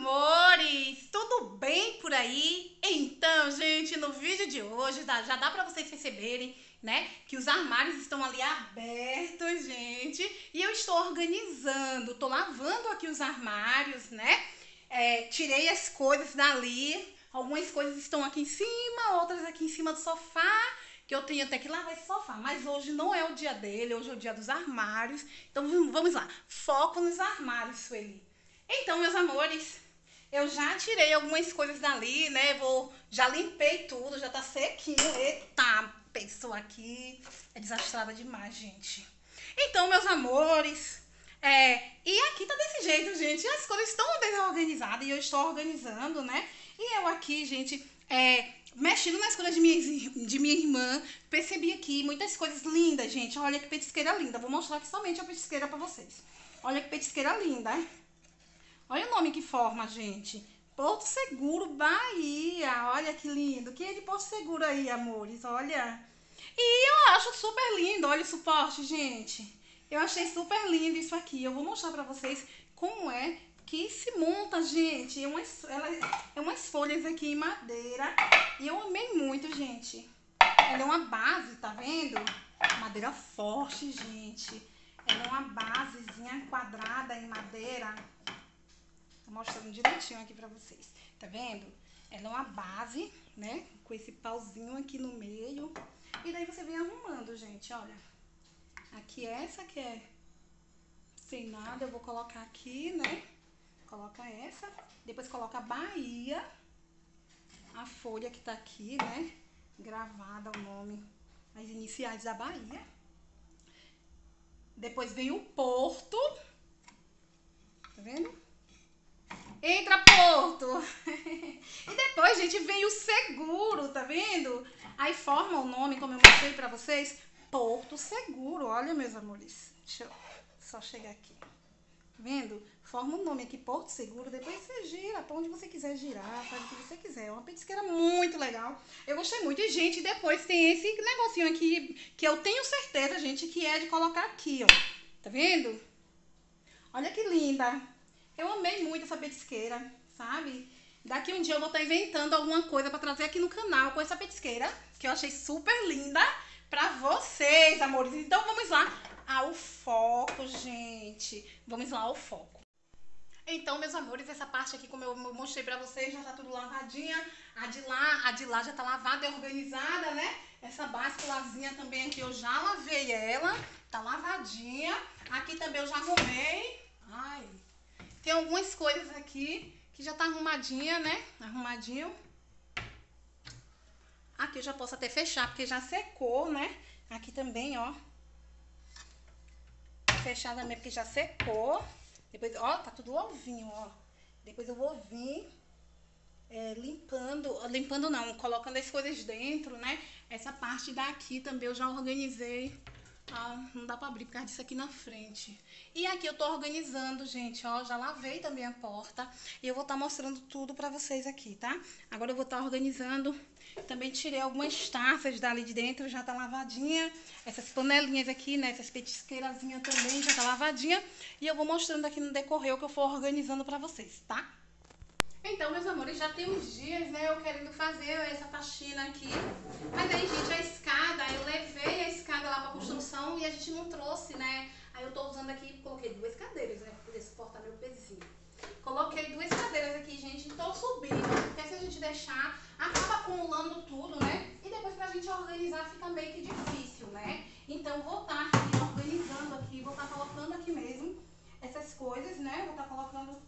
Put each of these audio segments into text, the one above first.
amores! Tudo bem por aí? Então, gente, no vídeo de hoje já dá pra vocês perceberem, né, que os armários estão ali abertos, gente, e eu estou organizando, tô lavando aqui os armários, né, é, tirei as coisas dali, algumas coisas estão aqui em cima, outras aqui em cima do sofá, que eu tenho até que lavar esse sofá, mas hoje não é o dia dele, hoje é o dia dos armários, então vamos lá, foco nos armários, Sueli. Então, meus amores, eu já tirei algumas coisas dali, né? Vou, já limpei tudo, já tá sequinho. Eita, pessoa aqui é desastrada demais, gente. Então, meus amores, é, e aqui tá desse jeito, gente. As coisas estão desorganizadas e eu estou organizando, né? E eu aqui, gente, é, mexendo nas coisas de minha, de minha irmã, percebi aqui muitas coisas lindas, gente. Olha que petisqueira linda. Vou mostrar aqui somente a petisqueira pra vocês. Olha que petisqueira linda, hein? Olha o nome que forma, gente. Porto Seguro, Bahia. Olha que lindo. Quem é de Porto Seguro aí, amores? Olha. E eu acho super lindo. Olha o suporte, gente. Eu achei super lindo isso aqui. Eu vou mostrar pra vocês como é que se monta, gente. É umas, ela, é umas folhas aqui em madeira. E eu amei muito, gente. Ela é uma base, tá vendo? Madeira forte, gente. Ela é uma basezinha quadrada em madeira. Tô mostrando direitinho aqui pra vocês. Tá vendo? Ela é uma base, né? Com esse pauzinho aqui no meio. E daí você vem arrumando, gente, olha. Aqui essa que é sem nada, eu vou colocar aqui, né? Coloca essa. Depois coloca a Bahia. A folha que tá aqui, né? Gravada o nome, as iniciais da Bahia. Depois vem o Porto. Tá vendo? Entra Porto! e depois, gente, vem o seguro, tá vendo? Aí forma o nome, como eu mostrei pra vocês, Porto Seguro. Olha, meus amores. Deixa eu só chegar aqui. Tá vendo? Forma o nome aqui, Porto Seguro. Depois você gira pra onde você quiser girar, faz o que você quiser. É uma petisqueira muito legal. Eu gostei muito. E, gente, depois tem esse negocinho aqui que eu tenho certeza, gente, que é de colocar aqui, ó. Tá vendo? Olha que linda. Eu amei muito essa petisqueira, sabe? Daqui um dia eu vou estar inventando alguma coisa para trazer aqui no canal com essa petisqueira, que eu achei super linda para vocês, amores. Então vamos lá ao foco, gente. Vamos lá ao foco. Então, meus amores, essa parte aqui, como eu mostrei pra vocês, já tá tudo lavadinha. A de lá, a de lá já tá lavada e organizada, né? Essa básculazinha também aqui, eu já lavei ela. Tá lavadinha. Aqui também eu já arrumei. Ai, tem algumas coisas aqui que já tá arrumadinha, né? Arrumadinho. Aqui eu já posso até fechar, porque já secou, né? Aqui também, ó. Fechar também, porque já secou. Depois, ó, tá tudo ovinho, ó. Depois eu vou vir é, limpando, limpando não, colocando as coisas dentro, né? Essa parte daqui também eu já organizei ah, não dá pra abrir por causa disso aqui na frente. E aqui eu tô organizando, gente, ó. Já lavei também a porta. E eu vou estar tá mostrando tudo pra vocês aqui, tá? Agora eu vou estar tá organizando. Também tirei algumas taças dali de dentro, já tá lavadinha. Essas panelinhas aqui, né? Essas petisqueirazinhas também já tá lavadinha. E eu vou mostrando aqui no decorrer o que eu for organizando pra vocês, tá? Então, meus amores, já tem uns dias, né, eu querendo fazer essa faxina aqui. Mas aí, gente, a escada, eu levei a escada lá pra construção e a gente não trouxe, né? Aí eu tô usando aqui, coloquei duas cadeiras, né, pra poder suportar meu pezinho. Coloquei duas cadeiras aqui, gente, tô subindo, porque se a gente deixar, acaba acumulando tudo, né? E depois pra gente organizar fica meio que difícil, né? Então, vou estar tá aqui organizando aqui, vou estar tá colocando aqui mesmo essas coisas, né? Vou estar tá colocando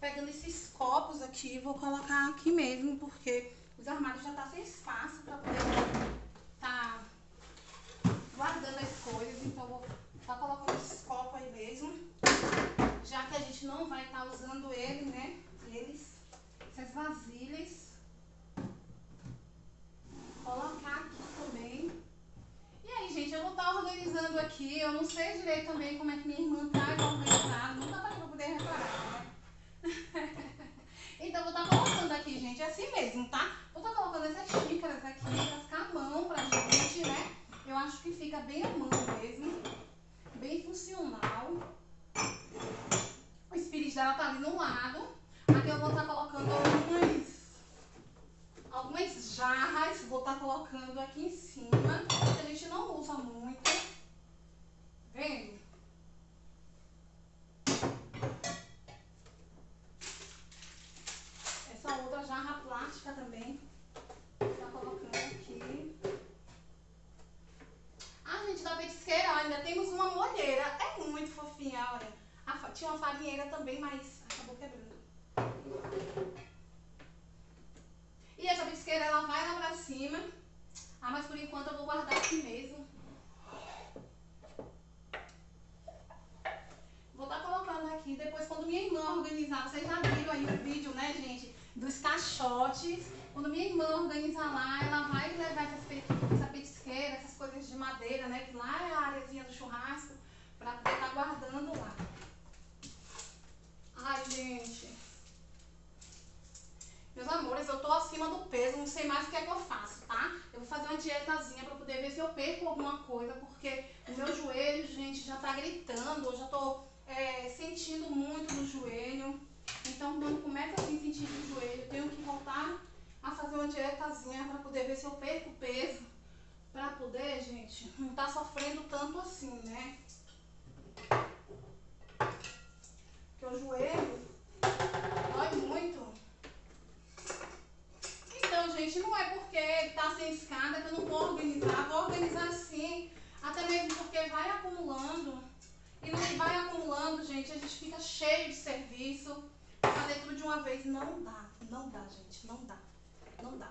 pegando esses copos aqui, vou colocar aqui mesmo, porque os armários já tá sem espaço para poder tá guardando as coisas, então vou tá colocando esses copos aí mesmo, já que a gente não vai estar tá usando ele, né, eles, essas vasilhas, mesmo, tá? Vou estar tá colocando essas xícaras aqui pra ficar à mão pra gente, né? Eu acho que fica bem à mão mesmo. Bem funcional. O espírito dela tá ali no lado. Aqui eu vou estar colocando algumas, algumas jarras, vou estar colocando aqui em cima, que a gente não usa muito. Vendo? Essa outra jarra plástica também, tá colocando aqui. Ah, gente, da petisqueira, ainda temos uma molheira. É muito fofinha, olha. Farinheira também, mas acabou quebrando. E essa bisqueira ela vai lá pra cima. Ah, mas por enquanto eu vou guardar aqui mesmo. Vou estar tá colocando aqui, depois quando minha irmã organizar, vocês já viram aí o vídeo, né, gente, dos caixotes. Quando minha irmã organizar lá, ela vai levar essa, essa petisqueira, essas coisas de madeira, né, que lá é a areazinha do churrasco, pra estar tá guardando lá. Gente. Meus amores, eu tô acima do peso, não sei mais o que é que eu faço, tá? Eu vou fazer uma dietazinha pra poder ver se eu perco alguma coisa, porque o meu joelho, gente, já tá gritando, eu já tô é, sentindo muito no joelho. Então, quando começa assim sentir no joelho, eu tenho que voltar a fazer uma dietazinha pra poder ver se eu perco peso. Pra poder, gente, não tá sofrendo tanto assim, né? Porque o joelho dói muito. Então, gente, não é porque tá sem escada que eu não vou organizar. Vou organizar sim, até mesmo porque vai acumulando. E que vai acumulando, gente, a gente fica cheio de serviço. Fazer tudo de uma vez não dá. Não dá, gente. Não dá. Não dá.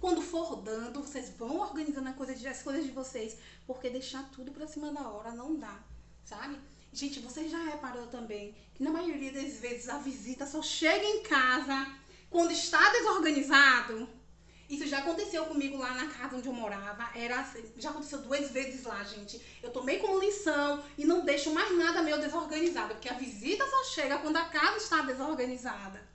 Quando for dando, vocês vão organizando as coisas de, as coisas de vocês. Porque deixar tudo pra cima da hora não dá. Sabe? Gente, você já reparou também que na maioria das vezes a visita só chega em casa quando está desorganizado? Isso já aconteceu comigo lá na casa onde eu morava. Era assim, já aconteceu duas vezes lá, gente. Eu tomei como lição e não deixo mais nada meu desorganizado, porque a visita só chega quando a casa está desorganizada.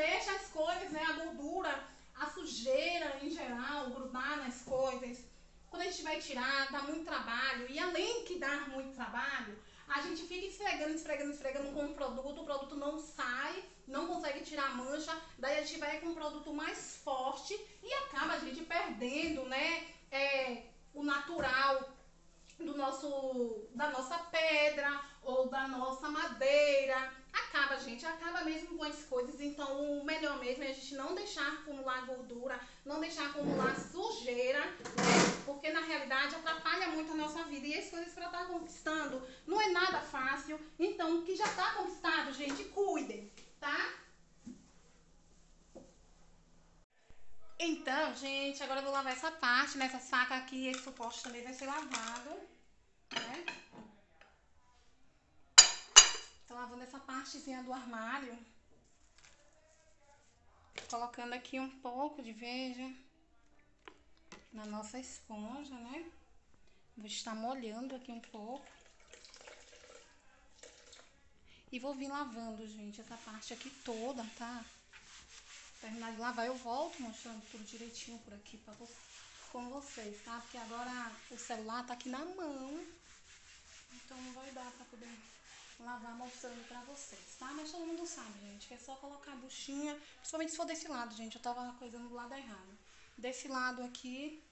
Deixa as coisas, né, a gordura, a sujeira em geral, grudar nas coisas, quando a gente vai tirar, dá muito trabalho. E além que dá muito trabalho, a gente fica esfregando, esfregando, esfregando com o produto, o produto não sai, não consegue tirar mancha, daí a gente vai com um produto mais forte e acaba a gente perdendo, né, é, o natural do nosso, da nossa pedra ou da nossa madeira. Acaba, gente, acaba mesmo com as coisas. Então, o melhor mesmo é a gente não deixar acumular gordura, não deixar acumular sujeira, né? Porque na realidade atrapalha muito a nossa vida. E as coisas para estar tá conquistando não é nada fácil. Então, o que já está conquistado, gente, cuidem, tá? Então, gente, agora eu vou lavar essa parte, né? Essa faca aqui, esse suporte também vai ser lavado, né? Tô lavando essa partezinha do armário. Colocando aqui um pouco de veja na nossa esponja, né? Vou estar molhando aqui um pouco. E vou vir lavando, gente, essa parte aqui toda, tá? terminar de lavar, eu volto mostrando tudo direitinho por aqui pra com vocês, tá? Porque agora o celular tá aqui na mão, então não vai dar pra poder lavar mostrando pra vocês, tá? Mas todo mundo sabe, gente, que é só colocar a buchinha, principalmente se for desse lado, gente, eu tava coisando do lado errado. Desse lado aqui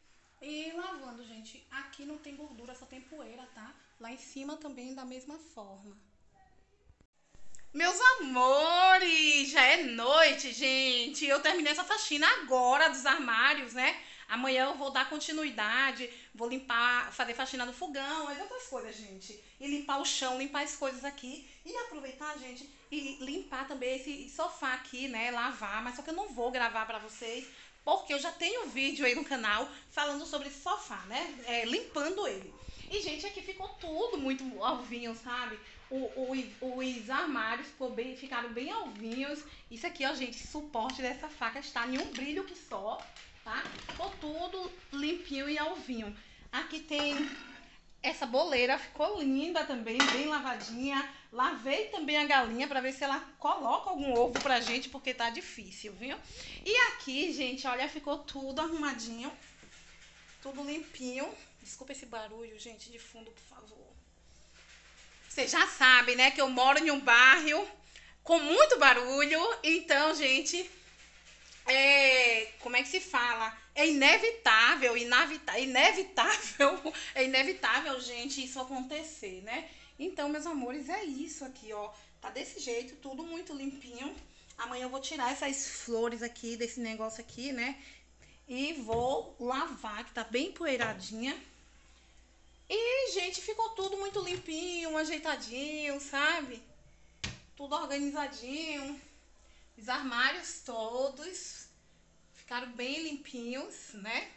e lavando, gente. Aqui não tem gordura, só tem poeira, tá? Lá em cima também da mesma forma. Meus amores, já é noite, gente. Eu terminei essa faxina agora dos armários, né? Amanhã eu vou dar continuidade, vou limpar, fazer faxina no fogão, e outras coisas, gente. E limpar o chão, limpar as coisas aqui. E aproveitar, gente, e limpar também esse sofá aqui, né? Lavar, mas só que eu não vou gravar pra vocês, porque eu já tenho vídeo aí no canal falando sobre esse sofá, né? É, limpando ele. E, gente, aqui ficou tudo muito alvinho, sabe? O, o, os armários ficou bem, ficaram bem alvinhos. Isso aqui, ó, gente, suporte dessa faca está em um brilho que só, tá? Ficou tudo limpinho e alvinho. Aqui tem essa boleira, ficou linda também, bem lavadinha. Lavei também a galinha para ver se ela coloca algum ovo pra gente, porque tá difícil, viu? E aqui, gente, olha, ficou tudo arrumadinho, tudo limpinho. Desculpa esse barulho, gente, de fundo, por favor. Vocês já sabem, né, que eu moro em um bairro com muito barulho. Então, gente, é, como é que se fala? É inevitável, inevitável, é inevitável, gente, isso acontecer, né? Então, meus amores, é isso aqui, ó. Tá desse jeito, tudo muito limpinho. Amanhã eu vou tirar essas flores aqui, desse negócio aqui, né? E vou lavar, que tá bem poeiradinha. E, gente, ficou tudo muito limpinho, ajeitadinho, sabe? Tudo organizadinho. Os armários todos ficaram bem limpinhos, né?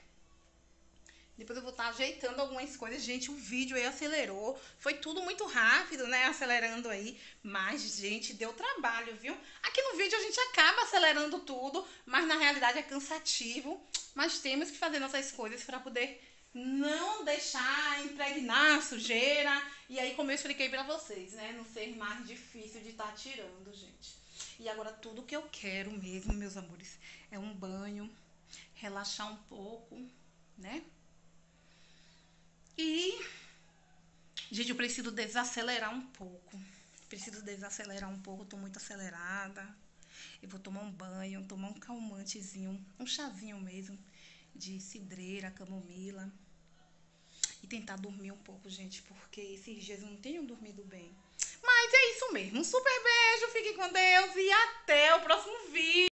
Depois eu vou estar ajeitando algumas coisas. Gente, o vídeo aí acelerou. Foi tudo muito rápido, né? Acelerando aí. Mas, gente, deu trabalho, viu? Aqui no vídeo a gente acaba acelerando tudo, mas na realidade é cansativo. Mas temos que fazer nossas coisas para poder não deixar impregnar a sujeira. E aí, como eu expliquei para vocês, né? Não ser mais difícil de estar tá tirando, gente. E agora, tudo que eu quero mesmo, meus amores, é um banho, relaxar um pouco, né? E, gente, eu preciso desacelerar um pouco. Preciso desacelerar um pouco, tô muito acelerada. Eu vou tomar um banho, tomar um calmantezinho, um chazinho mesmo de cidreira, camomila. E tentar dormir um pouco, gente, porque esses dias eu não tenho dormido bem. Mas é isso mesmo. Um super beijo, fique com Deus e até o próximo vídeo.